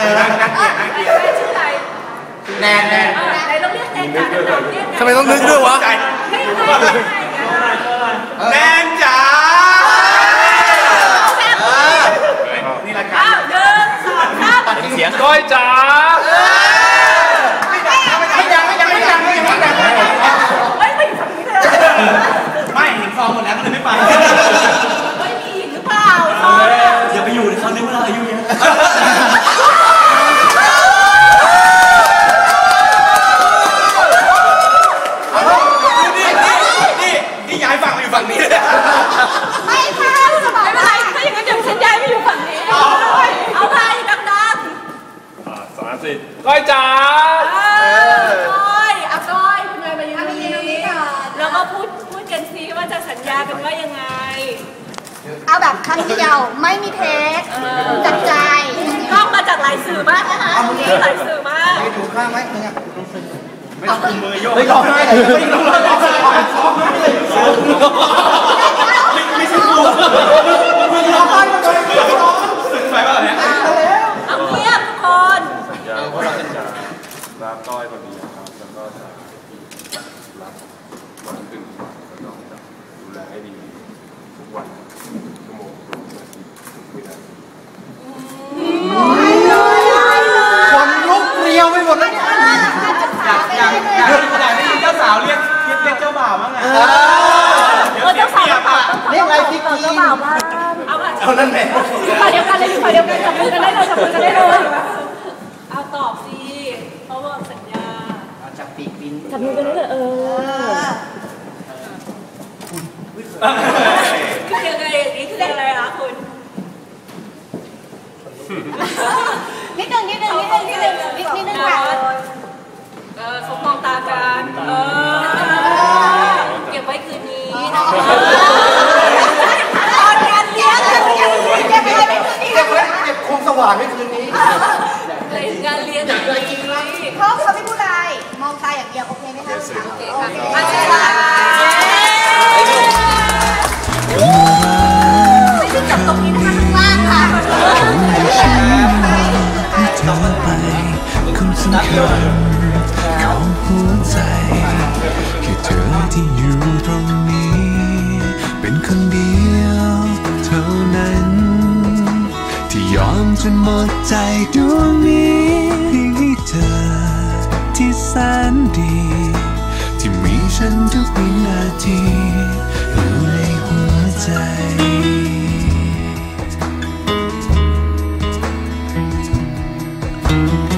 ชื่ออะไรแนนแนนเออไหนต้องเรียกแนนจ๋าดังๆเรียกทำไมต้องนึกด้วยวะใจไม่ไม่ไม่ไม่ไม่แนนจ๋านี่ละกัอ้านวหนึ่งสองสามเสียงก้อยจ๋าไม่ยังไม่ยังไม่ยังไม่ยังไม่ยังไม่ยังเฮ้ยไม่อยู่ฝั่งนี้เลยไม่เห็นฟองหมดแล้วก็เลยไม่ไป ไม่มีหรือเปล่าตอนเนี่ย อย่าไปอยู่ในเขาในเวลาอายุเยอะนี่นี่นี่นี่ย้ายฝั่งมาอยู่ฝั่งนี้เลย ไม่ค่ะจะบอกไม่เป็นไรถ้าอย่างนั้นเดี๋ยวฉันย้ายไปอยู่ฝั่งนี้เอาไปเอาไปดัง สามสิก้อยจ๋าๆเออก้อยอะก้อยคุณยายมายืนตรงนี้แล้วก็พูดพูดกันซิว่าจะสัญญากันว่ายังไง เอาแบบครั้งเดียวไม่มีเทคจากใจกล้องมาจากหลายสื่อมากนะคะนี่หลายสื่อมากถูกข้างไหมมึงอะไม่ต้องคุมมือโยกไม่ร้องไห้เลยไม่ร้องไห้ร้องไห้ร้องไห้เลยไม่ใช่กูมึงร้องไห้มาเลยสึกไปป่ะเนี่ย เอาเงียบทุกคน สัญญาว่าเราจะ รักก้อยคนนี้นะครับ แล้วก็จะรักวันตื่นแล้วก็จะดูแลให้ดีทุกวันชั่วโมงทุกนาทีทุกวินาทีคนลุกเรียวไปหมดแล้วเนี่ยอยากอยากอยากอยากได้ยินเจ้าสาวเรียกเรียกเรียกเจ้าบ่าวมั้งอะเออเจ้าสาวต้องตอบเรียกอะไรพี่กีเจ้าบ่าวว่าเอามาเอานั่นแหละฝ่ายเดียวกันเลยอยู่ฝ่ายเดียวกันจับมือกันได้เลยจับมือกันได้เลย เอาตอบสิเขาบอกสัญญา จากปีกบิน จับมือกันได้เลยเออคือยังไงอย่างนี้คืออะไรคะคุณนิดนึงนิดนึงนิดนึงนิดนึงนิดนิดนึงค่ะเออสมมองตากันเออเก็บไว้คืนนี้นะคะตอนงานเลี้ยงเก็บไว้ไม่คืนนี้เก็บไว้เก็บคงสว่างไว้คืนนี้ในงานเลี้ยงคืนนี้เขาเขาไม่องตาอย่างเดียว โอเคไหมคะโอเคค่ะอาจารย์ไม่ได้จับตรงนี้นะคะข้างล่างค่ะให้เธอไปคนสำคัญของหัวใจแค่เธอที่อยู่ตรงนี้ เป็นคนเดียวเท่านั้น ที่ยอมจนหมดใจดวงนี้ให้เธอที่แสนดี ฉันทุกวินาทีอยู่ในหัวใจเ